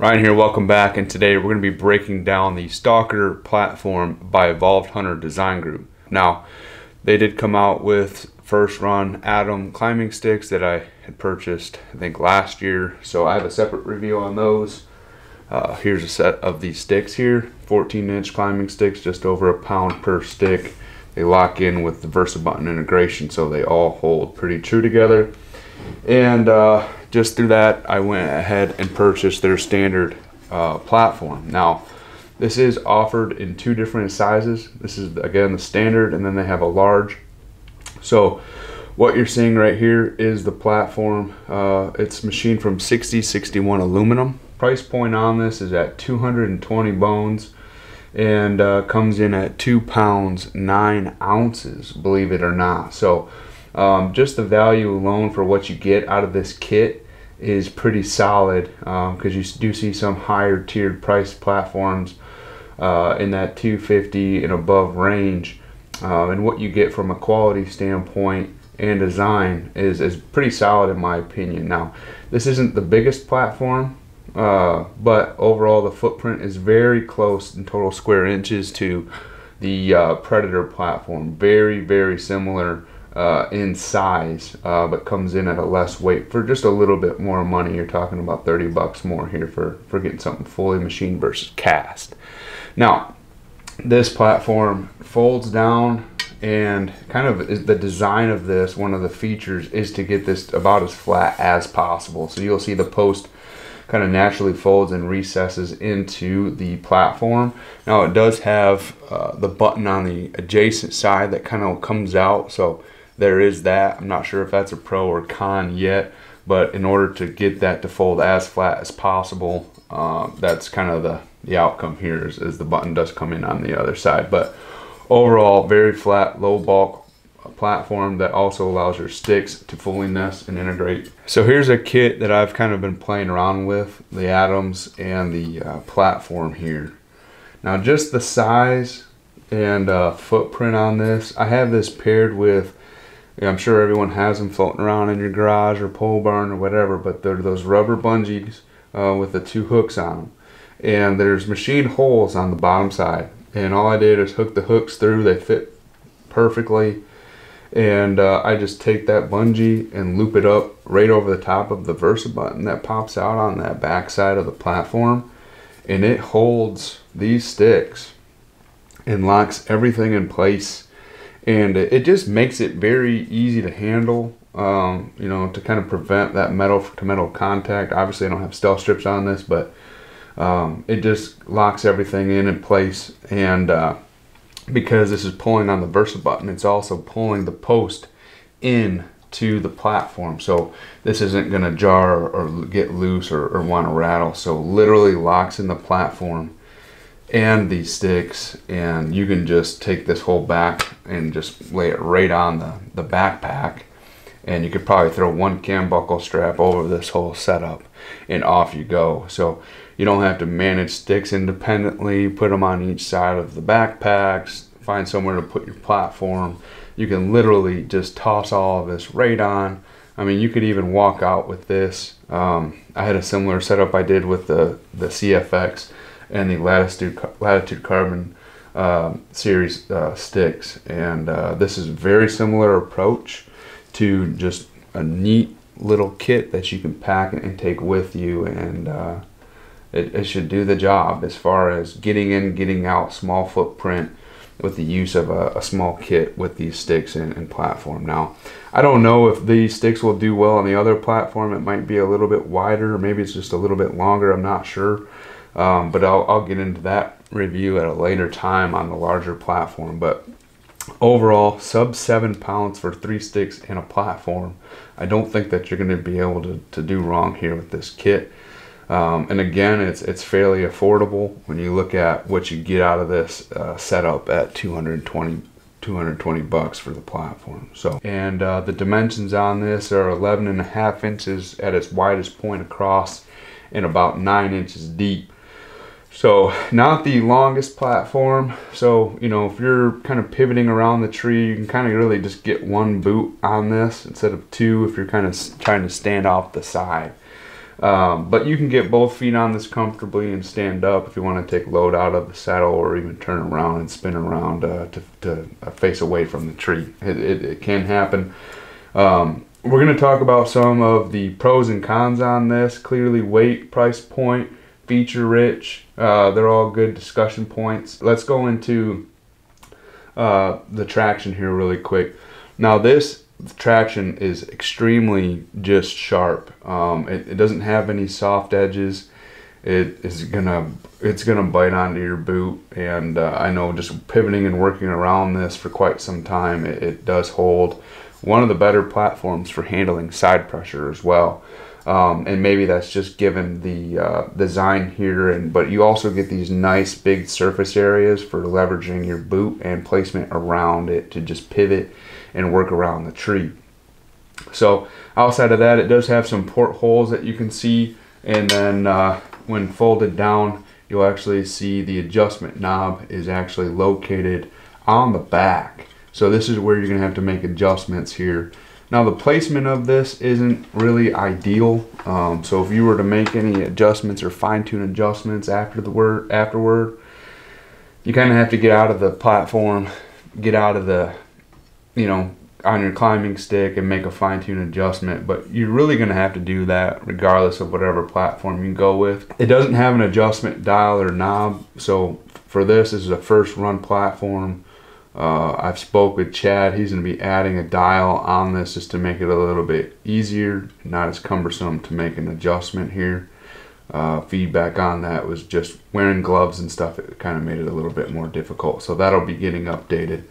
Ryan here, welcome back, and today we're going to be breaking down the Stalker platform by Evolved Hunter Design Group. Now, they did come out with first run Atom climbing sticks that I had purchased, I think, last year, so I have a separate review on those. Uh, here's a set of these sticks here, 14 inch climbing sticks, just over a pound per stick. They lock in with the Versa button integration, so they all hold pretty true together. And uh, just through that, I went ahead and purchased their standard uh, platform. Now, this is offered in two different sizes. This is, again, the standard, and then they have a large. So, what you're seeing right here is the platform. Uh, it's machined from 6061 aluminum. Price point on this is at 220 bones and uh, comes in at two pounds nine ounces believe it or not so um, just the value alone for what you get out of this kit is pretty solid because um, you do see some higher tiered price platforms uh, in that 250 and above range. Uh, and what you get from a quality standpoint and design is, is pretty solid in my opinion. Now, this isn't the biggest platform, uh, but overall the footprint is very close in total square inches to the uh, Predator platform. Very, very similar uh, in size, uh, but comes in at a less weight for just a little bit more money. You're talking about 30 bucks more here for, for getting something fully machined versus cast. Now, this platform folds down and kind of the design of this, one of the features is to get this about as flat as possible. So you'll see the post kind of naturally folds and recesses into the platform. Now it does have uh, the button on the adjacent side that kind of comes out. So there is that. I'm not sure if that's a pro or con yet, but in order to get that to fold as flat as possible, uh, that's kind of the, the outcome here is, is the button does come in on the other side. But overall, very flat, low bulk platform that also allows your sticks to fully nest and integrate. So here's a kit that I've kind of been playing around with, the atoms and the uh, platform here. Now just the size and uh, footprint on this, I have this paired with I'm sure everyone has them floating around in your garage or pole barn or whatever, but they're those rubber bungees uh, with the two hooks on them. And there's machined holes on the bottom side. And all I did is hook the hooks through, they fit perfectly. And uh, I just take that bungee and loop it up right over the top of the Versa button that pops out on that back side of the platform. And it holds these sticks and locks everything in place and it just makes it very easy to handle um, you know to kind of prevent that metal to metal contact. Obviously I don't have stealth strips on this but um, it just locks everything in in place. And uh, because this is pulling on the Versa button it's also pulling the post in to the platform. So this isn't going to jar or, get loose or, or want to rattle. So literally locks in the platform and these sticks and you can just take this whole back and just lay it right on the, the backpack and you could probably throw one cam buckle strap over this whole setup and off you go. So you don't have to manage sticks independently put them on each side of the backpacks find somewhere to put your platform. You can literally just toss all of this right on. I mean you could even walk out with this. Um, I had a similar setup I did with the the CFX and the Latitude Latitude Carbon uh, series uh, sticks, and uh, this is a very similar approach to just a neat little kit that you can pack and take with you, and uh, it, it should do the job as far as getting in, getting out, small footprint with the use of a, a, small kit with these sticks and, and, platform. Now, I don't know if these sticks will do well on the other platform. It might be a little bit wider, maybe it's just a little bit longer. I'm not sure. Um, but I'll, I'll get into that review at a later time on the larger platform. But overall, sub seven pounds for three sticks and a platform. I don't think that you're going to be able to, to do wrong here with this kit. Um, and again, it's it's fairly affordable when you look at what you get out of this uh, setup at 220 220 bucks for the platform. So, and uh, the dimensions on this are 11 and a half inches at its widest point across and about nine inches deep. So not the longest platform. So, you know, if you're kind of pivoting around the tree, you can kind of really just get one boot on this instead of two if you're kind of trying to stand off the side. Um, but you can get both feet on this comfortably and stand up if you want to take load out of the saddle or even turn around and spin around uh, to, to uh, face away from the tree. It, it, it can happen. Um, we're going to talk about some of the pros and cons on this. Clearly, weight, price point, feature rich. Uh, they're all good discussion points. Let's go into uh, the traction here really quick. Now, this traction is extremely just sharp. Um, it, it, doesn't have any soft edges. It is gonna it's gonna bite onto your boot, and uh, I know just pivoting and working around this for quite some time, it, it, does hold one of the better platforms for handling side pressure as well. Um, and maybe that's just given the uh, design here, and but you also get these nice big surface areas for leveraging your boot and placement around it to just pivot and work around the tree. So outside of that, it does have some portholes that you can see. And then uh, when folded down, you'll actually see the adjustment knob is actually located on the back. So this is where you're gonna have to make adjustments here. Now the placement of this isn't really ideal. Um, so if you were to make any adjustments or fine tune adjustments after the word afterward, you kind of have to get out of the platform, get out of the you know, on your climbing stick and make a fine tune adjustment, but you're really going to have to do that regardless of whatever platform you go with. It doesn't have an adjustment dial or knob, so for this, this is a first run platform. Uh, I've spoke with Chad. He's going to be adding a dial on this just to make it a little bit easier, not as cumbersome to make an adjustment here. Uh, feedback on that was just wearing gloves and stuff. It kind of made it a little bit more difficult. So that'll be getting updated.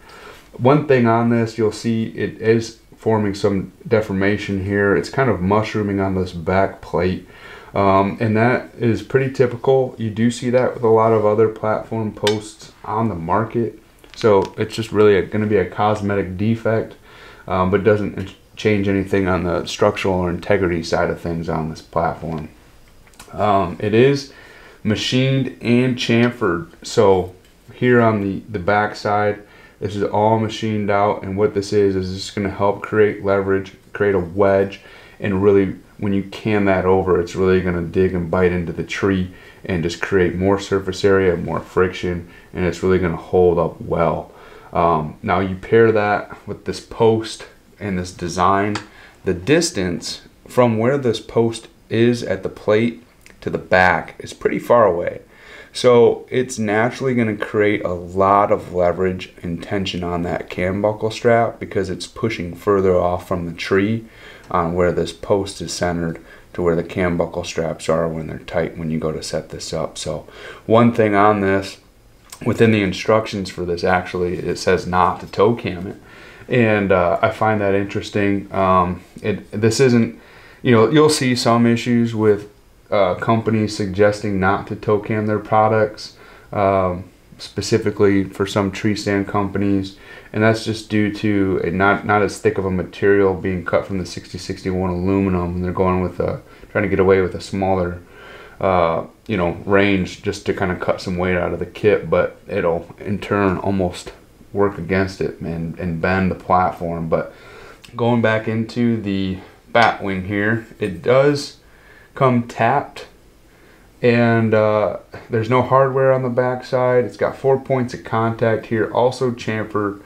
One thing on this, you'll see it is forming some deformation here. It's kind of mushrooming on this back plate. Um, and that is pretty typical. You do see that with a lot of other platform posts on the market. So it's just really going to be a cosmetic defect, um, but doesn't change anything on the structural or integrity side of things on this platform. Um, it is machined and chamfered. So here on the, the back side, this is all machined out and what this is is just going to help create leverage, create a wedge and really when you can that over it's really going to dig and bite into the tree and just create more surface area, more friction and it's really going to hold up well. Um, now you pair that with this post and this design, the distance from where this post is at the plate to the back is pretty far away. So it's naturally going to create a lot of leverage and tension on that cam buckle strap because it's pushing further off from the tree on where this post is centered to where the cam buckle straps are when they're tight when you go to set this up. So one thing on this, within the instructions for this actually, it says not to toe cam it. And uh, I find that interesting. Um, it, this isn't, you know, you'll see some issues with uh, companies suggesting not to toe cam their products, um, specifically for some tree stand companies, and that's just due to not not as thick of a material being cut from the 6061 aluminum, and they're going with a trying to get away with a smaller. Uh, you know, range just to kind of cut some weight out of the kit, but it'll in turn almost work against it and, and bend the platform. But going back into the bat wing here, it does come tapped and uh, there's no hardware on the back side. It's got four points of contact here, also chamfered,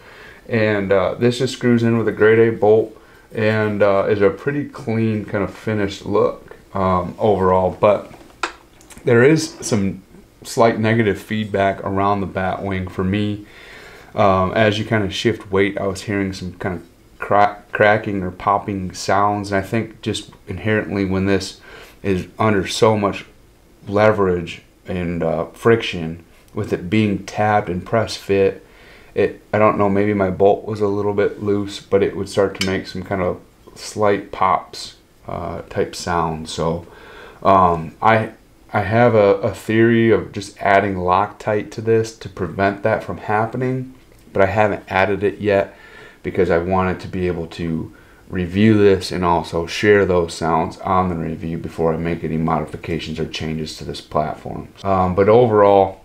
and uh, this just screws in with a grade 8 bolt and uh, is a pretty clean kind of finished look um, overall. But there is some slight negative feedback around the bat wing for me. Um, as you kind of shift weight, I was hearing some kind of crack, cracking or popping sounds, and I think just inherently when this is under so much leverage and uh, friction with it being tapped and press fit. It I don't know maybe my bolt was a little bit loose, but it would start to make some kind of slight pops uh, type sound. So um, I I have a, a theory of just adding Loctite to this to prevent that from happening, but I haven't added it yet because I wanted to be able to review this and also share those sounds on the review before I make any modifications or changes to this platform. Um, but overall,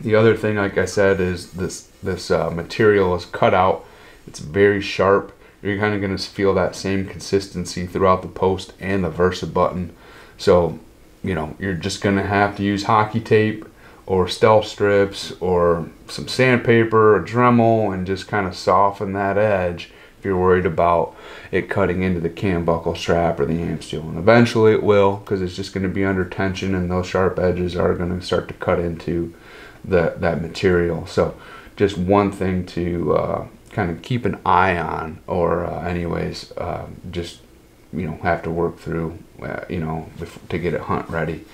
the other thing, like I said, is this this uh, material is cut out. It's very sharp. You're kind of going to feel that same consistency throughout the post and the Versa button. So, you know, you're just gonna have to use hockey tape or stealth strips or some sandpaper or Dremel and just kind of soften that edge if you're worried about it cutting into the cam buckle strap or the Amsteel. And eventually it will because it's just going to be under tension and those sharp edges are going to start to cut into the, that material. So just one thing to uh, kind of keep an eye on or uh, anyways, uh, just, you know, have to work through, uh, you know, to get it hunt ready.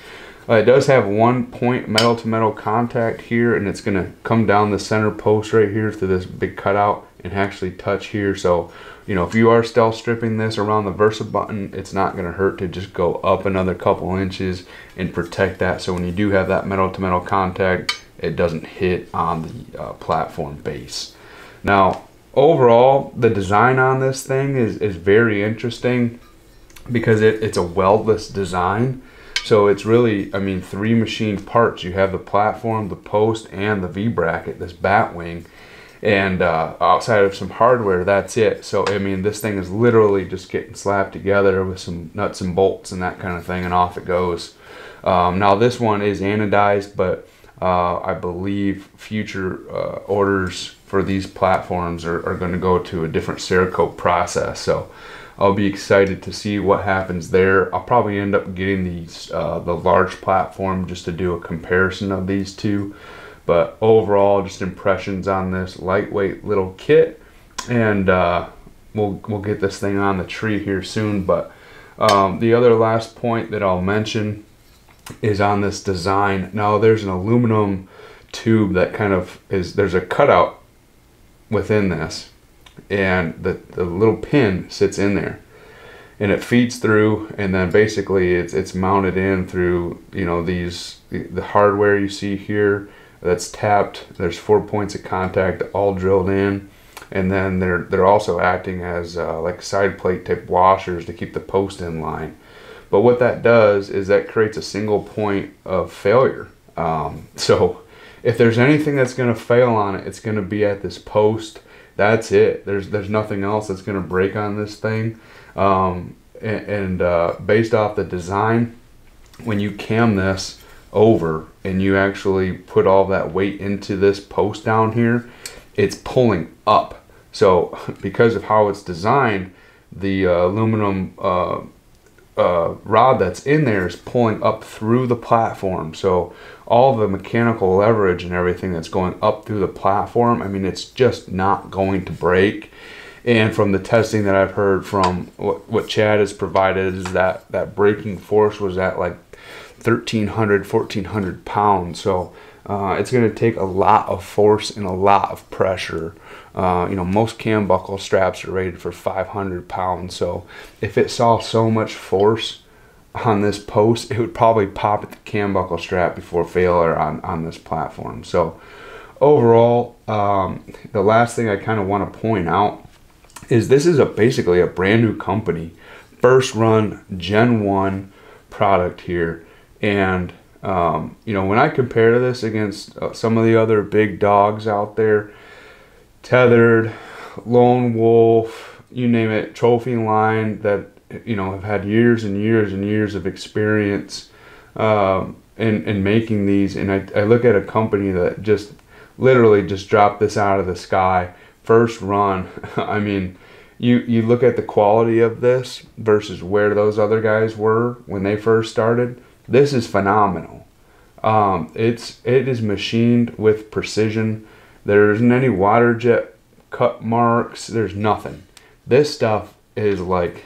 Uh, it does have one point metal to metal contact here and it's going to come down the center post right here through this big cutout and actually touch here. So, you know, if you are stealth stripping this around the Versa button, it's not going to hurt to just go up another couple inches and protect that. So when you do have that metal to metal contact, it doesn't hit on the uh, platform base. Now, overall, the design on this thing is, is very interesting because it, it's a weldless design. So it's really, I mean, three machined parts. You have the platform, the post, and the V-bracket, this bat wing. And uh, outside of some hardware, that's it. So, I mean, this thing is literally just getting slapped together with some nuts and bolts and that kind of thing, and off it goes. Um, now, this one is anodized, but uh, I believe future uh, orders for these platforms are, are going to go to a different Cerakote process. So, I'll be excited to see what happens there. I'll probably end up getting these uh, the large platform just to do a comparison of these two. But overall, just impressions on this lightweight little kit, and uh, we'll we'll get this thing on the tree here soon. But um, the other last point that I'll mention is on this design. Now there's an aluminum tube that kind of is there's a cutout within this and the, the little pin sits in there and it feeds through and then basically it's it's mounted in through you know these the, the hardware you see here that's tapped there's four points of contact all drilled in and then they're they're also acting as uh, like side plate type washers to keep the post in line but what that does is that creates a single point of failure um, so if there's anything that's going to fail on it it's going to be at this post that's it. There's there's nothing else that's gonna break on this thing. Um, and, and uh, based off the design, when you cam this over and you actually put all that weight into this post down here, it's pulling up. So because of how it's designed, the uh, aluminum uh, uh, rod that's in there is pulling up through the platform. So all the mechanical leverage and everything that's going up through the platform, I mean, it's just not going to break. And from the testing that I've heard from what, what Chad has provided is that that breaking force was at like 1,300, 1,400 pounds. So uh, it's going to take a lot of force and a lot of pressure. Uh, you know, most cam buckle straps are rated for 500 pounds. So if it saw so much force on this post, it would probably pop at the cam buckle strap before failure on, on this platform. So overall, um, the last thing I kind of want to point out is this is a basically a brand new company, first run Gen 1 product here. And um, you know, when I compare this against uh, some of the other big dogs out there, Tethered, Lone Wolf, you name it, Trophy Line that you know have had years and years and years of experience um, in in making these, and I, I look at a company that just literally just dropped this out of the sky, first run. I mean you you look at the quality of this versus where those other guys were when they first started this is phenomenal. Um, it's it is machined with precision. There isn't any water jet cut marks. There's nothing. This stuff is like.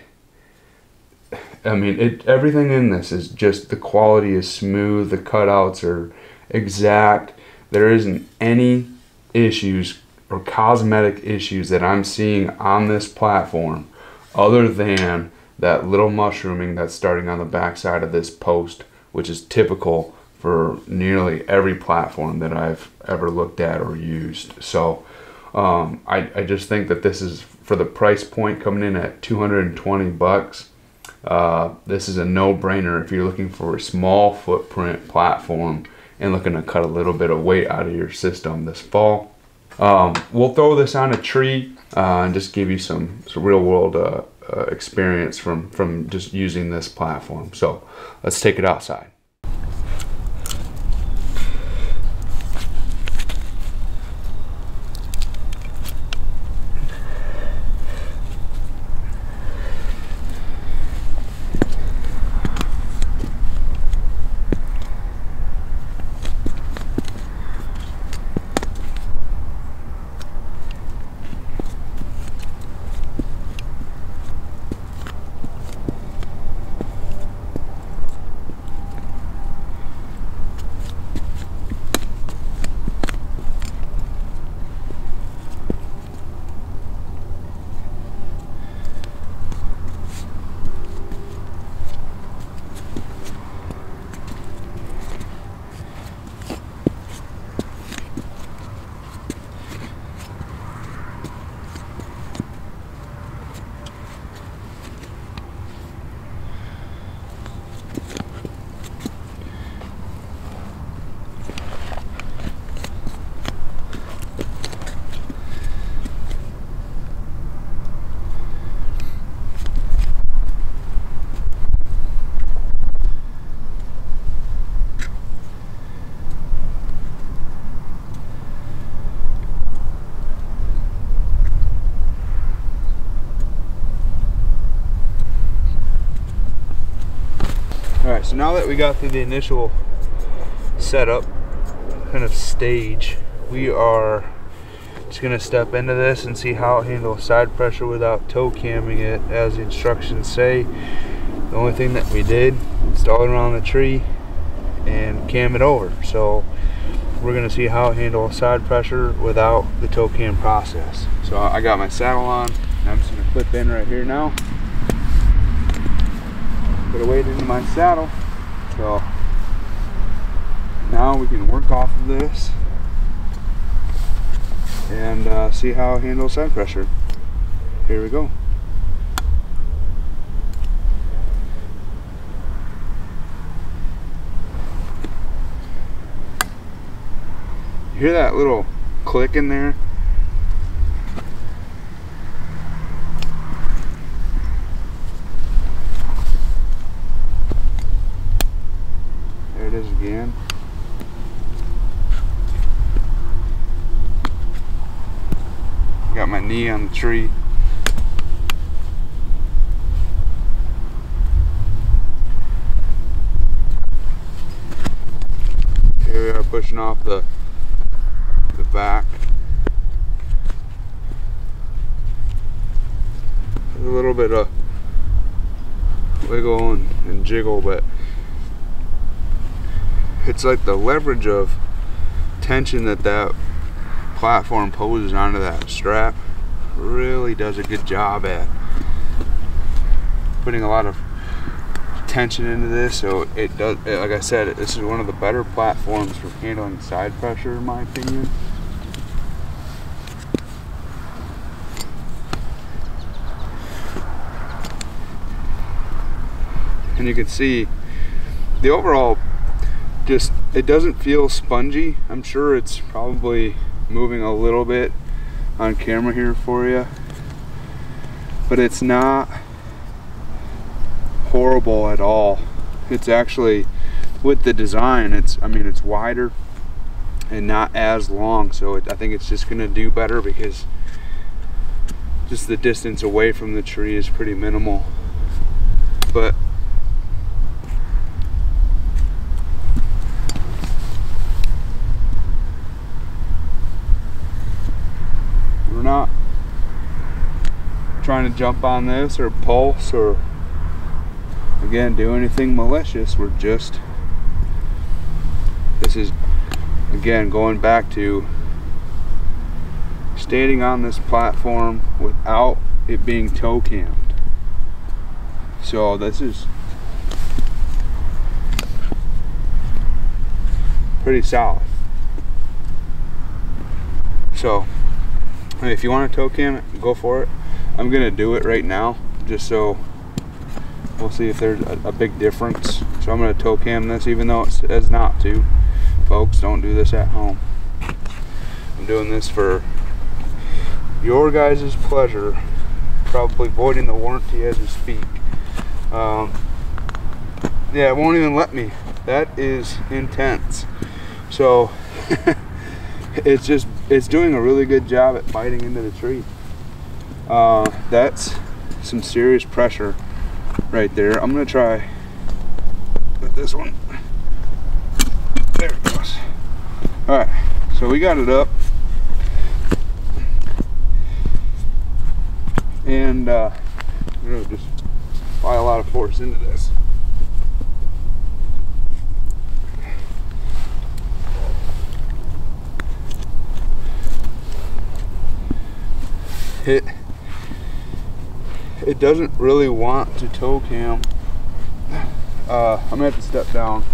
I mean, it everything in this is just the quality is smooth. The cutouts are exact. There isn't any issues or cosmetic issues that I'm seeing on this platform other than that little mushrooming that's starting on the backside of this post which is typical for nearly every platform that I've ever looked at or used. So um, I, I just think that this is for the price point coming in at 220 bucks. Uh, this is a no-brainer if you're looking for a small footprint platform and looking to cut a little bit of weight out of your system this fall. Um, we'll throw this on a tree uh, and just give you some, some real world uh, Uh, experience from from just using this platform. So let's take it outside. So now that we got through the initial setup kind of stage, we are just going to step into this and see how it handles side pressure without toe camming it as the instructions say. The only thing that we did, install it around the tree and cam it over. So we're going to see how it handles side pressure without the toe cam process. So I got my saddle on, I'm just to clip in right here now put a weight into my saddle. So now we can work off of this and uh, see how it handles side pressure. Here we go. You hear that little click in there? again. Got my knee on the tree. Here we are pushing off the the back. a little bit of wiggle and, and jiggle, but it's like the leverage of tension that that platform poses onto that strap really does a good job at putting a lot of tension into this. So it does like I said this is one of the better platforms for handling side pressure in my opinion. And you can see the overall just it doesn't feel spongy. I'm sure it's probably moving a little bit on camera here for you but it's not horrible at all. It's actually with the design it's I mean it's wider and not as long. So it, I think it's just gonna do better because just the distance away from the tree is pretty minimal. But not trying to jump on this or pulse or again do anything malicious. We're just this is again going back to standing on this platform without it being toe cammed so this is pretty solid. So if you want to toe cam it, go for it. I'm gonna do it right now, just so we'll see if there's a, a big difference. So I'm gonna toe cam this, even though it says not to. Folks, don't do this at home. I'm doing this for your guys' pleasure probably voiding the warranty as we speak. Um, yeah, it won't even let me. That is intense. So it's just it's doing a really good job at biting into the tree. Uh, that's some serious pressure right there. I'm gonna try with this one. There it goes. All right, so we got it up. And uh, I'm just apply a lot of force into this. It it doesn't really want to toe cam. Uh, I'm gonna have to step down.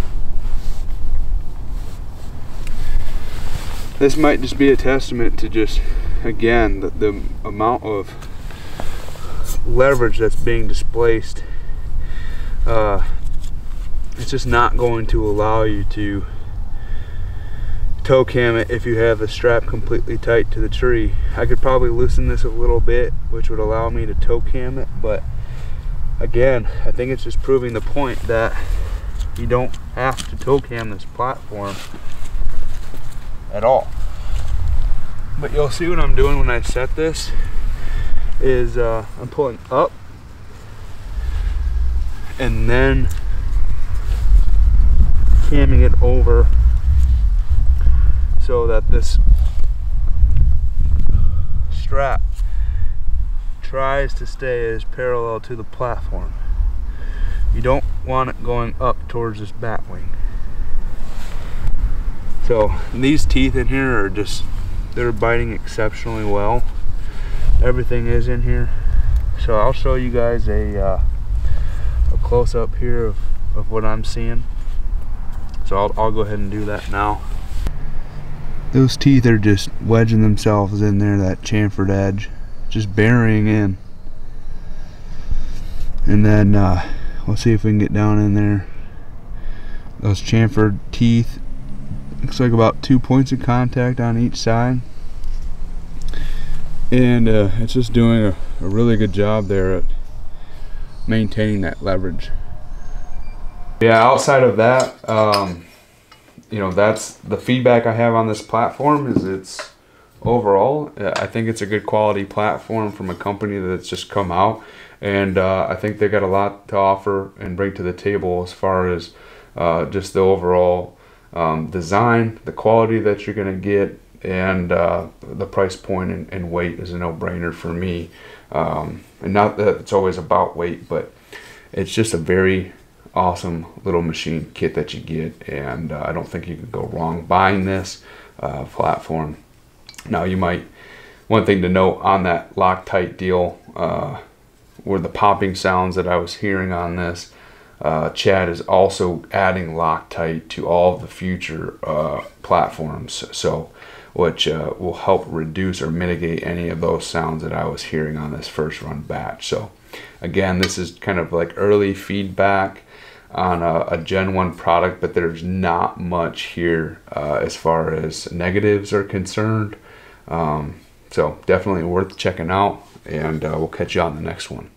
This might just be a testament to just, again, the, the amount of leverage that's being displaced. Uh, it's just not going to allow you to toe cam it if you have the strap completely tight to the tree. I could probably loosen this a little bit, which would allow me to toe cam it, but again, I think it's just proving the point that you don't have to toe cam this platform at all. But you'll see what I'm doing when I set this is uh, I'm pulling up and then camming it over so that this strap tries to stay as parallel to the platform. You don't want it going up towards this bat wing. So these teeth in here are just, they're biting exceptionally well. Everything is in here. So I'll show you guys a, uh, a close up here of, of what I'm seeing. So I'll, I'll go ahead and do that now those teeth are just wedging themselves in there that chamfered edge just burying in. And then uh, we'll see if we can get down in there. Those chamfered teeth looks like about two points of contact on each side. And uh, it's just doing a, a really good job there at maintaining that leverage. Yeah outside of that um, you know that's the feedback I have on this platform is it's overall I think it's a good quality platform from a company that's just come out and uh, I think they got a lot to offer and bring to the table as far as uh, just the overall um, design, the quality that you're going to get, and uh, the price point and, and, weight is a no-brainer for me. Um, and not that it's always about weight, but it's just a very awesome little machine kit that you get and uh, I don't think you could go wrong buying this uh, platform. Now you might, one thing to note on that Loctite deal uh, were the popping sounds that I was hearing on this. Uh, Chad is also adding Loctite to all the future uh, platforms, so which uh, will help reduce or mitigate any of those sounds that I was hearing on this first run batch. So again, this is kind of like early feedback on a, a, Gen 1 product, but there's not much here uh, as far as negatives are concerned. Um, so definitely worth checking out, and uh, we'll catch you on the next one.